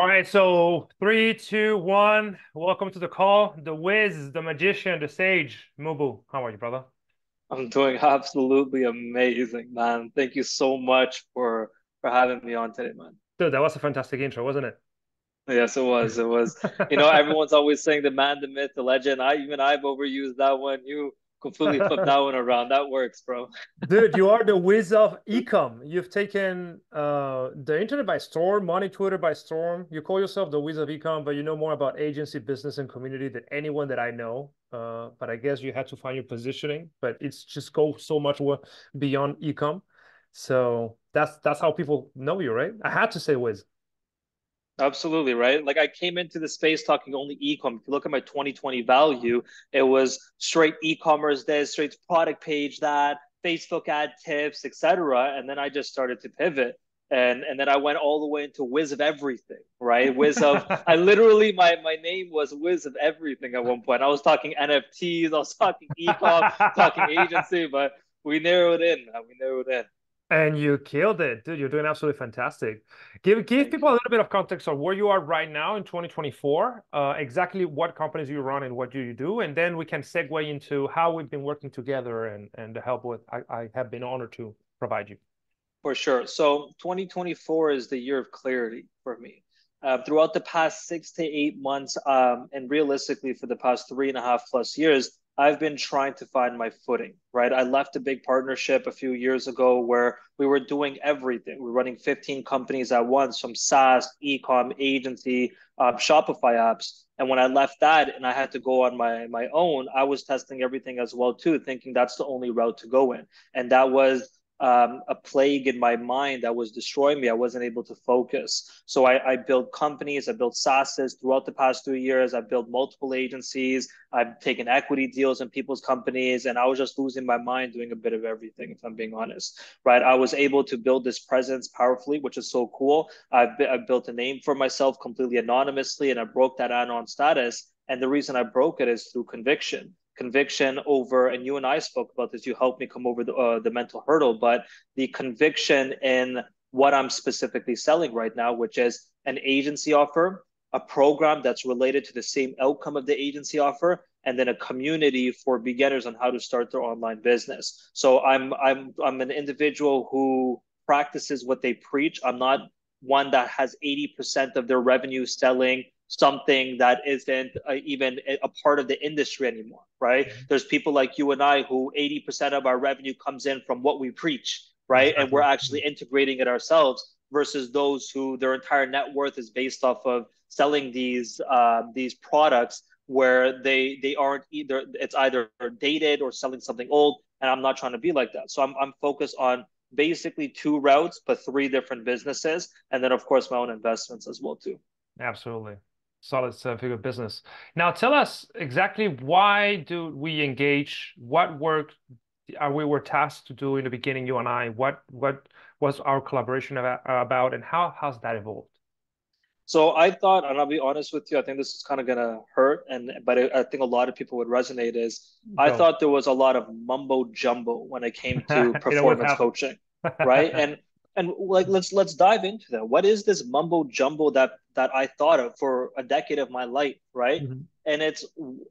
All right, so three, two, one. Welcome to the call. The Wiz, the magician, the sage. Mubbu, how are you, brother? I'm doing absolutely amazing, man. Thank you so much for for having me on today, man. Dude, that was a fantastic intro, wasn't it? Yes, it was. It was. You know, everyone's always saying the man, the myth, the legend. I even I've overused that one. You completely flip that one around. That works, bro. Dude, you are the whiz of ecom. You've taken uh, the internet by storm, money Twitter by storm. You call yourself the whiz of ecom, but you know more about agency, business, and community than anyone that I know. Uh, but I guess you had to find your positioning. But it's just go so much beyond ecom. So that's that's how people know you, right? I had to say whiz. Absolutely, right? Like I came into the space talking only e-com. If you look at my 2020 value, it was straight e-commerce this, straight product page that, Facebook ad tips, etc. And then I just started to pivot. And and then I went all the way into whiz of everything, right? Whiz of I literally my my name was whiz of everything at one point. I was talking NFTs, I was talking e-com, talking agency, but we narrowed in. We narrowed in. And you killed it, dude. You're doing absolutely fantastic. Give give Thank people you. a little bit of context on where you are right now in 2024, uh, exactly what companies you run and what do you do, and then we can segue into how we've been working together and and the help with I, I have been honored to provide you. For sure. So 2024 is the year of clarity for me. Uh, throughout the past six to eight months, um, and realistically for the past three and a half plus years, I've been trying to find my footing, right? I left a big partnership a few years ago where we were doing everything. We are running 15 companies at once from SaaS, ecom, agency, um, Shopify apps. And when I left that and I had to go on my, my own, I was testing everything as well too, thinking that's the only route to go in. And that was um, a plague in my mind that was destroying me. I wasn't able to focus. So I, I built companies, I built SaaSes throughout the past three years. I built multiple agencies. I've taken equity deals in people's companies, and I was just losing my mind doing a bit of everything, if I'm being honest. Right. I was able to build this presence powerfully, which is so cool. I've, I've built a name for myself completely anonymously, and I broke that anon status. And the reason I broke it is through conviction conviction over, and you and I spoke about this. You helped me come over the uh, the mental hurdle, but the conviction in what I'm specifically selling right now, which is an agency offer, a program that's related to the same outcome of the agency offer, and then a community for beginners on how to start their online business. So I'm I'm I'm an individual who practices what they preach. I'm not one that has 80% of their revenue selling something that isn't uh, even a part of the industry anymore, right? Mm-hmm. There's people like you and I who 80% of our revenue comes in from what we preach, right? Exactly. And we're actually integrating it ourselves versus those who their entire net worth is based off of selling these uh, these products where they they aren't either it's either dated or selling something old and i'm not trying to be like that so i'm, I'm focused on basically two routes but three different businesses and then of course my own investments as well too absolutely solid seven figure business. Now tell us exactly why do we engage? What work are we were tasked to do in the beginning, you and I? What what was our collaboration about, and how has that evolved? So I thought, and I'll be honest with you, I think this is kind of gonna hurt, and but I think a lot of people would resonate. Is Go. I thought there was a lot of mumbo jumbo when it came to performance coaching, right? And and like let's let's dive into that. What is this mumbo jumbo that that i thought of for a decade of my life right? Mm-hmm. and it's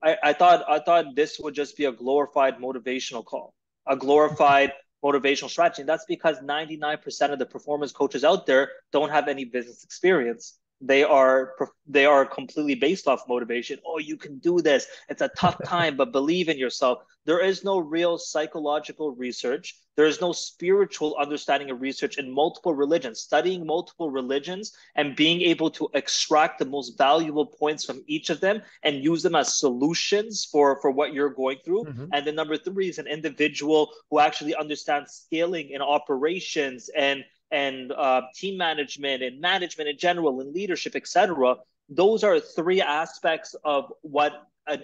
I, I thought i thought this would just be a glorified motivational call a glorified motivational strategy. And that's because 99% of the performance coaches out there don't have any business experience they are they are completely based off motivation. Oh you can do this. It's a tough time but believe in yourself. There is no real psychological research. There is no spiritual understanding of research in multiple religions. Studying multiple religions and being able to extract the most valuable points from each of them and use them as solutions for for what you're going through. Mm-hmm. and then number three is an individual who actually understands scaling and operations and and uh, team management and management in general and leadership, etc. Those are three aspects of what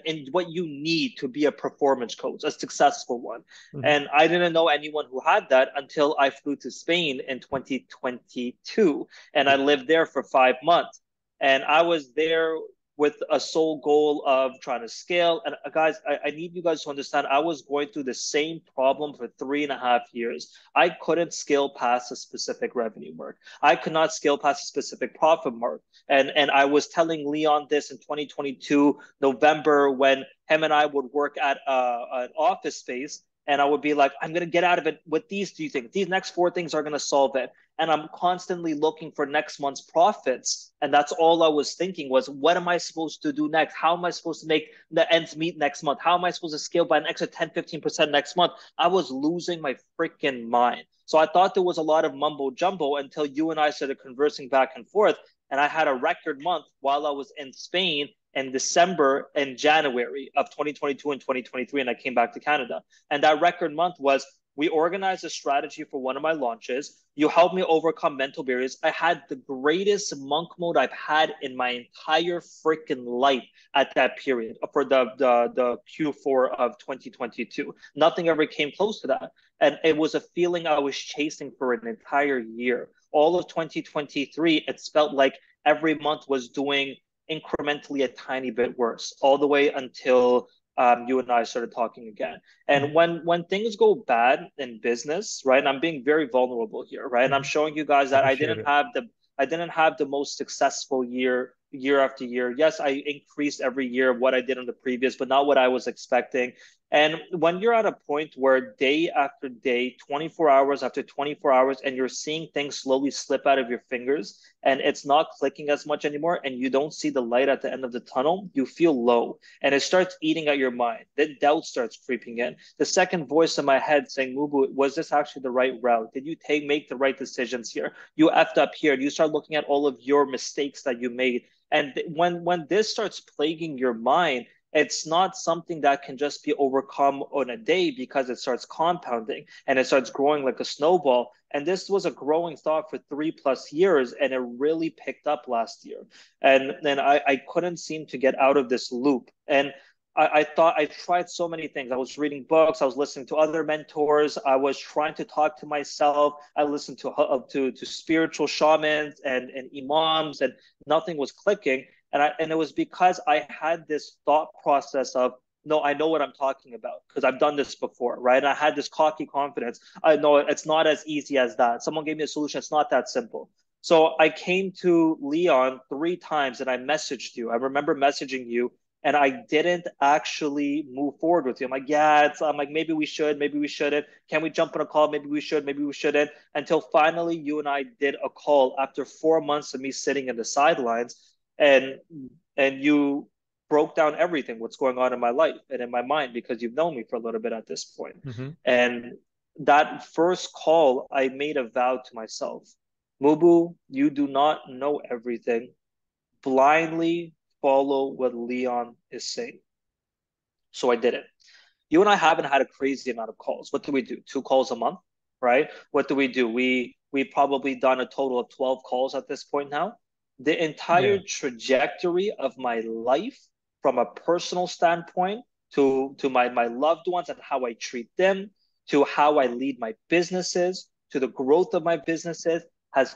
and what you need to be a performance coach, a successful one. Mm-hmm. And I didn't know anyone who had that until I flew to Spain in 2022, and I lived there for five months. And I was there with a sole goal of trying to scale. And uh, guys, I, I, need you guys to understand I was going through the same problem for three and a half years. I couldn't scale past a specific revenue mark. I could not scale past a specific profit mark. And and I was telling Leon this in 2022 November when him and I would work at uh, an office space and I would be like, I'm gonna get out of it with these two things. These next four things are gonna solve it. And I'm constantly looking for next month's profits. And that's all I was thinking was, what am I supposed to do next? How am I supposed to make the ends meet next month? How am I supposed to scale by an extra 10, 15% next month? I was losing my freaking mind. So I thought there was a lot of mumbo jumbo until you and I started conversing back and forth. And I had a record month while I was in Spain in December and January of 2022 and 2023, and I came back to Canada. And that record month was we organized a strategy for one of my launches. You helped me overcome mental barriers. I had the greatest monk mode I've had in my entire freaking life at that period for the, the, the Q4 of 2022. Nothing ever came close to that. And it was a feeling I was chasing for an entire year. All of 2023, it felt like every month was doing incrementally a tiny bit worse, all the way until um, you and I started talking again. And mm-hmm. when when things go bad in business, right? And I'm being very vulnerable here, right? And I'm mm-hmm. showing you guys that I didn't have the I didn't have the most successful year year after year. Yes, I increased every year what I did on the previous, but not what I was expecting. And when you're at a point where day after day, 24 hours after 24 hours, and you're seeing things slowly slip out of your fingers and it's not clicking as much anymore, and you don't see the light at the end of the tunnel, you feel low and it starts eating at your mind. Then doubt starts creeping in. The second voice in my head saying, Mubbu, was this actually the right route? Did you take make the right decisions here? You effed up here. You start looking at all of your mistakes that you made. And when when this starts plaguing your mind, it's not something that can just be overcome on a day because it starts compounding and it starts growing like a snowball. And this was a growing thought for three plus years, and it really picked up last year. And then I, I couldn't seem to get out of this loop. And I, I, thought I tried so many things. I was reading books. I was listening to other mentors. I was trying to talk to myself. I listened to uh, to to spiritual shamans and and imams, and nothing was clicking. And I, and it was because I had this thought process of no, I know what I'm talking about because I've done this before, right? And I had this cocky confidence. I know it's not as easy as that. Someone gave me a solution. It's not that simple. So I came to Leon three times and I messaged you. I remember messaging you and I didn't actually move forward with you. I'm like, yeah, it's, I'm like, maybe we should, maybe we shouldn't. Can we jump on a call? Maybe we should, maybe we shouldn't. Until finally, you and I did a call after four months of me sitting in the sidelines and and you broke down everything what's going on in my life and in my mind because you've known me for a little bit at this point. Mm-hmm. and that first call i made a vow to myself mubbu you do not know everything blindly follow what leon is saying. So i did it you and i haven't had a crazy amount of calls. What do we do? Two calls a month right? What do we do? We we probably done a total of 12 calls at this point now. The entire yeah. trajectory of my life from a personal standpoint to to my my loved ones and how I treat them to how I lead my businesses to the growth of my businesses has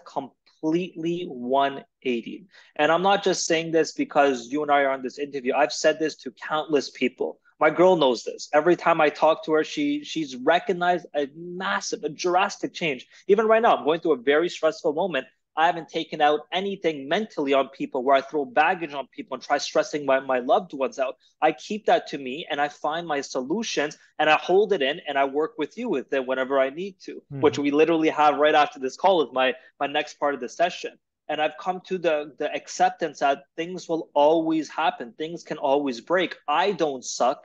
completely 180. And I'm not just saying this because you and I are on this interview. I've said this to countless people. My girl knows this. Every time I talk to her, she she's recognized a massive, a drastic change. Even right now, I'm going through a very stressful moment I haven't taken out anything mentally on people where I throw baggage on people and try stressing my, my loved ones out. I keep that to me and I find my solutions and I hold it in and I work with you with it whenever I need to, mm-hmm. which we literally have right after this call is my my next part of the session. And I've come to the the acceptance that things will always happen. Things can always break. I don't suck.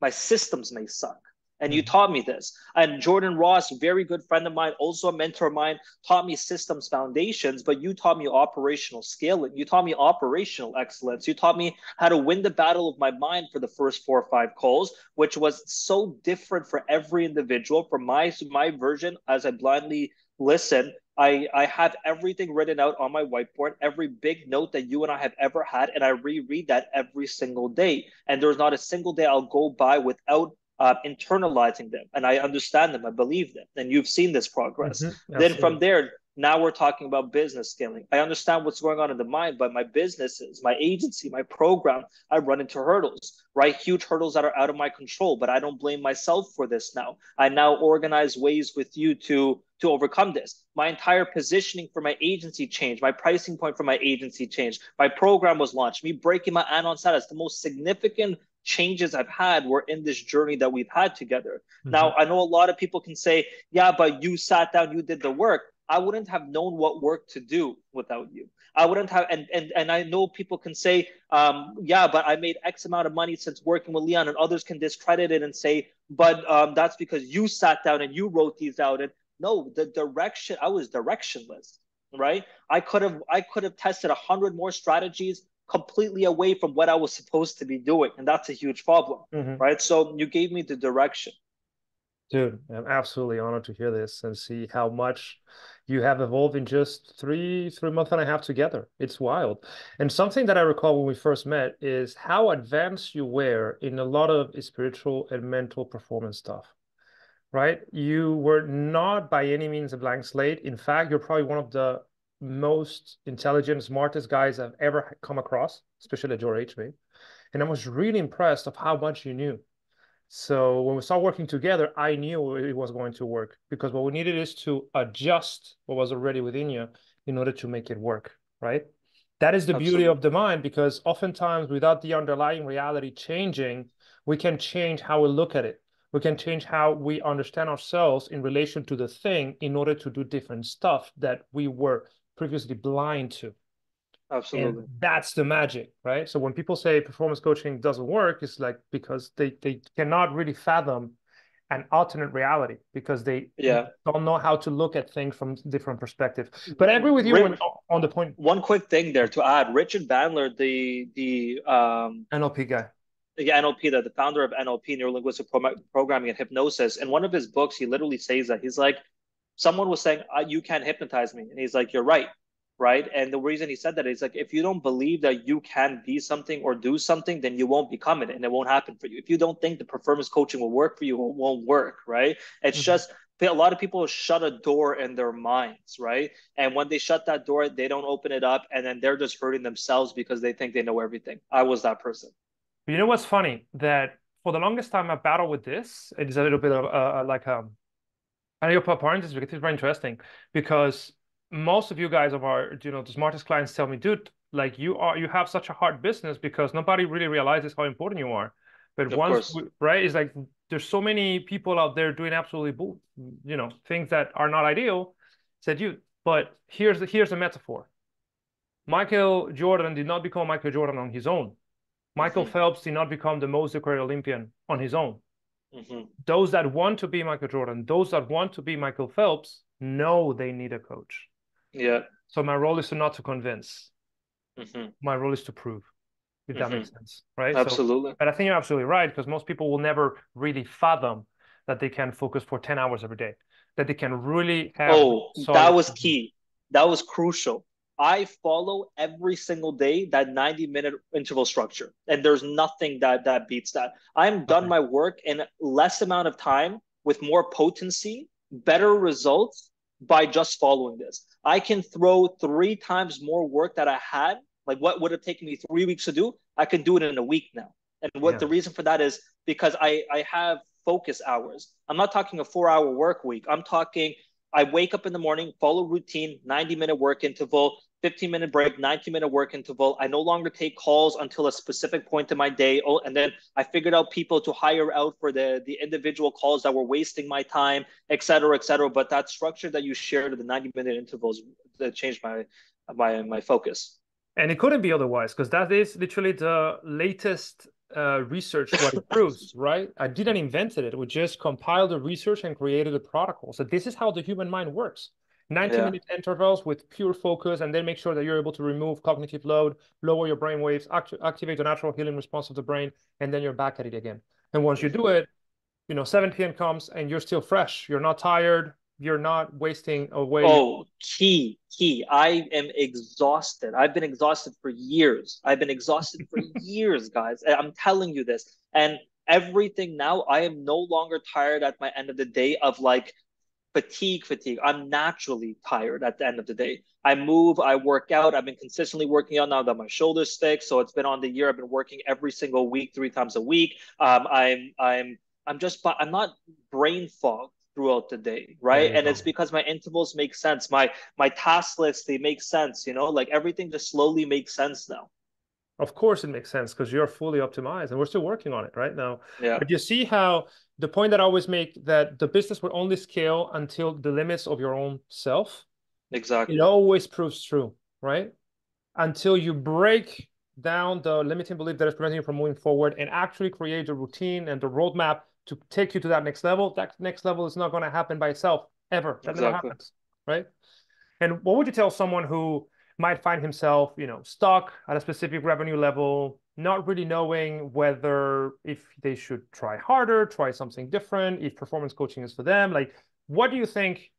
My systems may suck and you mm-hmm. taught me this. And Jordan Ross, very good friend of mine, also a mentor of mine, taught me systems foundations, but you taught me operational scaling. You taught me operational excellence. You taught me how to win the battle of my mind for the first four or five calls, which was so different for every individual. For my my version, as I blindly listen, I, I have everything written out on my whiteboard, every big note that you and I have ever had, and I reread that every single day. And there's not a single day I'll go by without uh, internalizing them and I understand them, I believe them. And you've seen this progress. Mm-hmm. Then from there, Now we're talking about business scaling. I understand what's going on in the mind, but my businesses, my agency, my program, I run into hurdles, right? Huge hurdles that are out of my control, but I don't blame myself for this now. I now organize ways with you to to overcome this. My entire positioning for my agency changed. My pricing point for my agency changed. My program was launched. Me breaking my anon status, the most significant changes I've had were in this journey that we've had together. Mm-hmm. Now, I know a lot of people can say, yeah, but you sat down, you did the work. I wouldn't have known what work to do without you. I wouldn't have, and and and I know people can say, um, yeah, but I made X amount of money since working with Leon, and others can discredit it and say, but um, that's because you sat down and you wrote these out. And no, the direction I was directionless, right? I could have I could have tested a hundred more strategies completely away from what I was supposed to be doing, and that's a huge problem, mm-hmm. right? So you gave me the direction. Dude, I'm absolutely honored to hear this and see how much you have evolved in just three three months and a half together. It's wild. And something that I recall when we first met is how advanced you were in a lot of spiritual and mental performance stuff. Right? You were not by any means a blank slate. In fact, you're probably one of the most intelligent, smartest guys I've ever come across, especially at your age, mate. And I was really impressed of how much you knew. So when we started working together, I knew it was going to work because what we needed is to adjust what was already within you in order to make it work, right? That is the Absolutely. beauty of the mind because oftentimes without the underlying reality changing, we can change how we look at it. We can change how we understand ourselves in relation to the thing in order to do different stuff that we were previously blind to. Absolutely. And that's the magic, right? So when people say performance coaching doesn't work, it's like because they they cannot really fathom an alternate reality because they yeah. don't know how to look at things from different perspectives. But I agree with you Rick, on the point. One quick thing there to add: Richard Bandler, the the um, NLP guy, the NLP, the, the founder of NLP, Neuro Linguistic Pro- Programming and Hypnosis, in one of his books, he literally says that he's like, someone was saying, uh, "You can't hypnotize me," and he's like, "You're right." right? And the reason he said that is like if you don't believe that you can be something or do something, then you won't become it and it won't happen for you. If you don't think the performance coaching will work for you, it won't work, right? It's mm-hmm. just a lot of people shut a door in their minds, right? And when they shut that door, they don't open it up and then they're just hurting themselves because they think they know everything. I was that person. You know what's funny? That for the longest time I battled with this. It's a little bit of uh, like um Know your parents because it's very interesting? Because most of you guys of our you know the smartest clients tell me dude like you are you have such a hard business because nobody really realizes how important you are. But of once we, right it's like there's so many people out there doing absolutely you know things that are not ideal. Said you but here's the here's a metaphor. Michael jordan did not become michael jordan on his own. Michael phelps did not become the most decorated olympian on his own mm-hmm. those that want to be michael jordan those that want to be michael phelps know they need a coach yeah. So my role is to not to convince. Mm-hmm. My role is to prove, if mm-hmm. that makes sense, right? Absolutely. So, but I think you're absolutely right because most people will never really fathom that they can focus for 10 hours every day, that they can really have. Oh, that was key. That was crucial. I follow every single day that 90 minute interval structure, and there's nothing that that beats that. I'm done okay. my work in less amount of time with more potency, better results by just following this. I can throw three times more work that I had, like what would have taken me three weeks to do, I can do it in a week now. And what yeah. the reason for that is because I, I have focus hours. I'm not talking a four hour work week. I'm talking I wake up in the morning, follow routine, 90 minute work interval, 15 minute break, 90 minute work interval. I no longer take calls until a specific point in my day. Oh, and then I figured out people to hire out for the, the individual calls that were wasting my time, et cetera, et cetera. But that structure that you shared of the 90 minute intervals that changed my my my focus. And it couldn't be otherwise because that is literally the latest uh, research what it proves, right? I didn't invent it. We just compiled the research and created a protocol. So this is how the human mind works. 90 yeah. minute intervals with pure focus and then make sure that you're able to remove cognitive load, lower your brain waves, act- activate the natural healing response of the brain, and then you're back at it again. And once you do it, you know, 7 p.m. comes and you're still fresh. You're not tired, you're not wasting away. Oh, key, key. I am exhausted. I've been exhausted for years. I've been exhausted for years, guys. I'm telling you this. And everything now, I am no longer tired at my end of the day of like fatigue, fatigue. I'm naturally tired at the end of the day. I move, I work out. I've been consistently working out now that my shoulders thick. So it's been on the year. I've been working every single week, three times a week. Um, I'm I'm I'm just I'm not brain fogged throughout the day, right? And it's because my intervals make sense. My my task list they make sense. You know, like everything just slowly makes sense now. Of course, it makes sense because you're fully optimized, and we're still working on it right now. Yeah. But you see how the point that I always make that the business will only scale until the limits of your own self. Exactly. It always proves true, right? Until you break down the limiting belief that is preventing you from moving forward and actually create the routine and the roadmap to take you to that next level, that next level is not going to happen by itself ever. That exactly. never happens, right? And what would you tell someone who might find himself, you know, stuck at a specific revenue level, not really knowing whether if they should try harder, try something different, if performance coaching is for them. Like, what do you think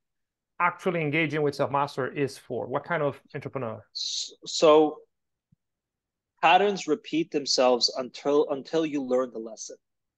actually engaging with self-master is for? What kind of entrepreneur? So patterns repeat themselves until until you learn the lesson.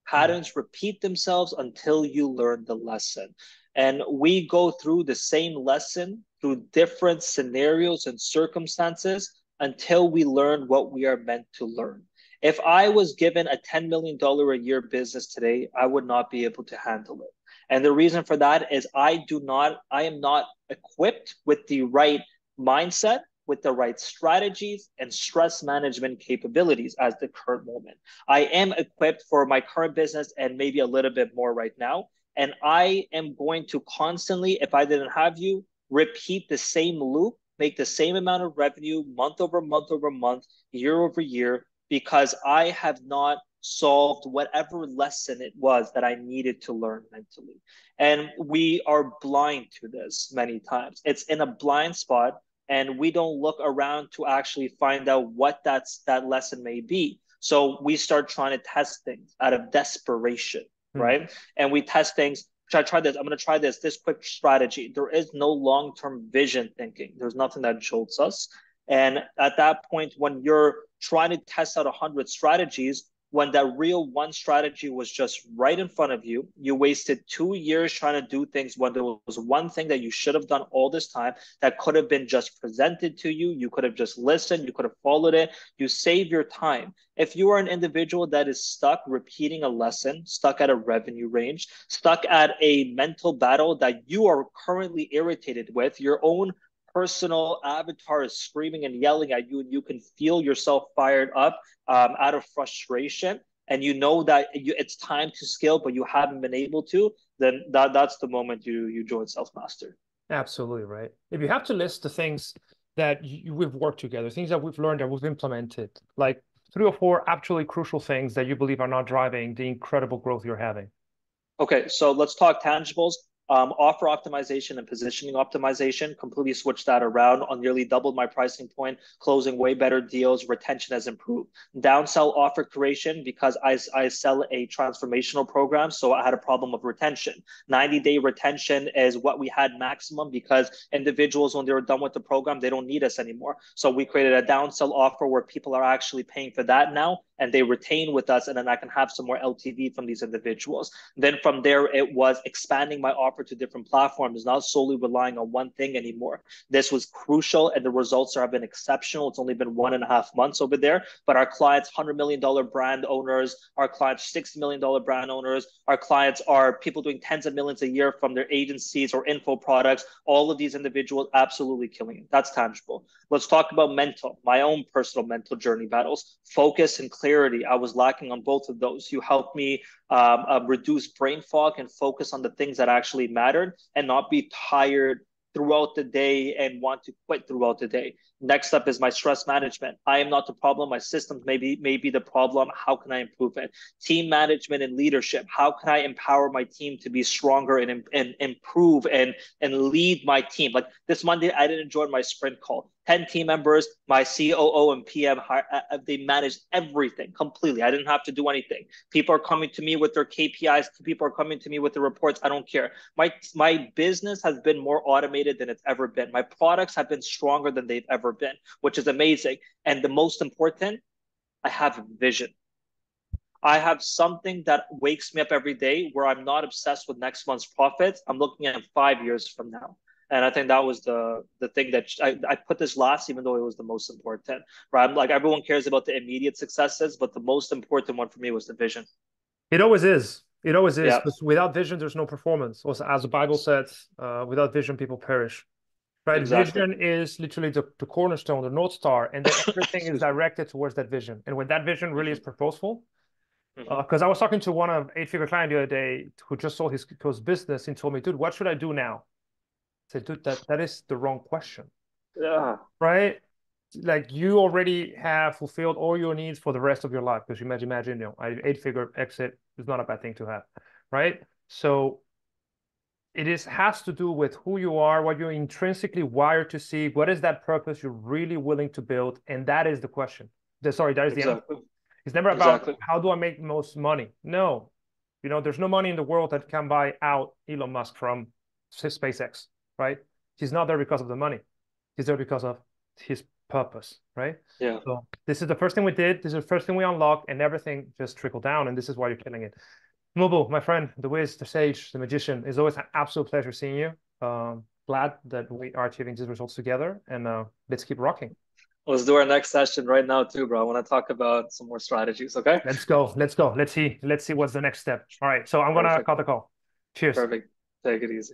Patterns repeat themselves until you learn the lesson. And we go through the same lesson through different scenarios and circumstances until we learn what we are meant to learn. If I was given a $10 million a year business today, I would not be able to handle it. And the reason for that is I do not, I am not equipped with the right mindset, with the right strategies and stress management capabilities as the current moment. I am equipped for my current business and maybe a little bit more right now. And I am going to constantly, if I didn't have you, repeat the same loop, make the same amount of revenue month over month over month, year over year, because I have not solved whatever lesson it was that I needed to learn mentally. And we are blind to this many times. It's in a blind spot, and we don't look around to actually find out what that's that lesson may be. So we start trying to test things out of desperation, mm-hmm. right? And we test things should I try this? I'm going to try this, this quick strategy. There is no long term vision thinking. There's nothing that jolts us. And at that point, when you're trying to test out 100 strategies, when that real one strategy was just right in front of you. You wasted two years trying to do things when there was one thing that you should have done all this time that could have been just presented to you. You could have just listened, you could have followed it. You save your time. If you are an individual that is stuck repeating a lesson, stuck at a revenue range, stuck at a mental battle that you are currently irritated with, your own personal avatar is screaming and yelling at you, and you can feel yourself fired up um, out of frustration, and you know that you, it's time to scale, but you haven't been able to, then that, that's the moment you you join Self Master. Absolutely right. If you have to list the things that you, we've worked together, things that we've learned that we've implemented, like three or four actually crucial things that you believe are not driving the incredible growth you're having. Okay, so let's talk tangibles. Um, offer optimization and positioning optimization, completely switched that around on nearly doubled my pricing point, closing way better deals, retention has improved. Downsell offer creation because I, I sell a transformational program, so I had a problem of retention. 90 day retention is what we had maximum because individuals, when they were done with the program, they don't need us anymore. So we created a downsell offer where people are actually paying for that now and they retain with us and then I can have some more LTV from these individuals. Then from there, it was expanding my offer to different platforms, not solely relying on one thing anymore. This was crucial and the results have been exceptional. It's only been one and a half months over there, but our clients, $100 million brand owners, our clients, $60 million brand owners, our clients are people doing tens of millions a year from their agencies or info products. All of these individuals absolutely killing it. That's tangible. Let's talk about mental, my own personal mental journey battles, focus and clarity. I was lacking on both of those. You helped me um, uh, reduce brain fog and focus on the things that actually mattered and not be tired throughout the day and want to quit throughout the day. Next up is my stress management. I am not the problem. My systems may be, may be the problem. How can I improve it? Team management and leadership. How can I empower my team to be stronger and, and improve and, and lead my team? Like this Monday, I didn't join my sprint call. 10 team members, my COO and PM, uh, uh, they managed everything completely. I didn't have to do anything. People are coming to me with their KPIs. People are coming to me with the reports. I don't care. My, my business has been more automated than it's ever been. My products have been stronger than they've ever been, which is amazing. And the most important, I have vision. I have something that wakes me up every day where I'm not obsessed with next month's profits. I'm looking at five years from now. And I think that was the the thing that I, I put this last, even though it was the most important. Right? I'm like everyone cares about the immediate successes, but the most important one for me was the vision. It always is. It always is. Yeah. Because without vision, there's no performance. Also, as the Bible says, uh, without vision, people perish. Right? Exactly. Vision is literally the, the cornerstone, the north star, and then everything is directed towards that vision. And when that vision really is purposeful, because mm-hmm. uh, I was talking to one of eight figure client the other day who just sold his, his business and told me, dude, what should I do now? I said, dude, that, that is the wrong question. Yeah. Right? Like you already have fulfilled all your needs for the rest of your life. Because you imagine, imagine, you know, eight figure exit is not a bad thing to have. Right. So it is has to do with who you are, what you're intrinsically wired to see, what is that purpose you're really willing to build, and that is the question. The, sorry, that is exactly. the answer. It's never about exactly. how do I make most money. No, you know, there's no money in the world that can buy out Elon Musk from SpaceX right? He's not there because of the money. He's there because of his purpose, right? Yeah. So this is the first thing we did. This is the first thing we unlocked, and everything just trickled down. And this is why you're killing it. Mubbu, my friend, the Wiz, the Sage, the Magician, is always an absolute pleasure seeing you. Um, glad that we are achieving these results together, and uh, let's keep rocking. Let's do our next session right now too, bro. I want to talk about some more strategies. Okay. Let's go. Let's go. Let's see. Let's see what's the next step. All right. So I'm gonna cut the call. Cheers. Perfect. Take it easy.